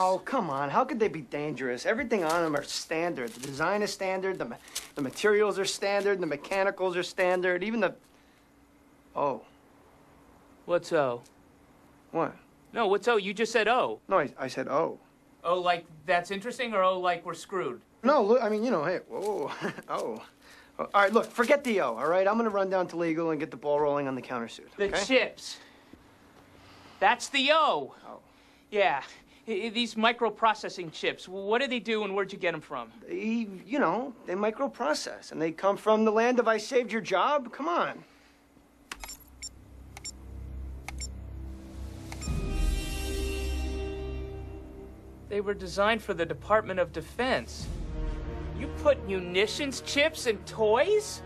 Oh, come on. How could they be dangerous? Everything on them are standard. The design is standard, the, ma- the materials are standard, the mechanicals are standard, even the. Oh, What's O? what? No, what's O? You just said O. No, I, I said oh. Oh, like that's interesting, or oh, like we're screwed? No, look, I mean, you know, hey, whoa, oh. All right, look, forget the O, all right? I'm gonna run down to legal and get the ball rolling on the countersuit. The chips. That's the O. Oh. Yeah. These microprocessing chips. What do they do, and where'd you get them from? They, you know, they microprocess and they come from the land of I saved your job. Come on. They were designed for the Department of Defense. You put munitions chips in toys?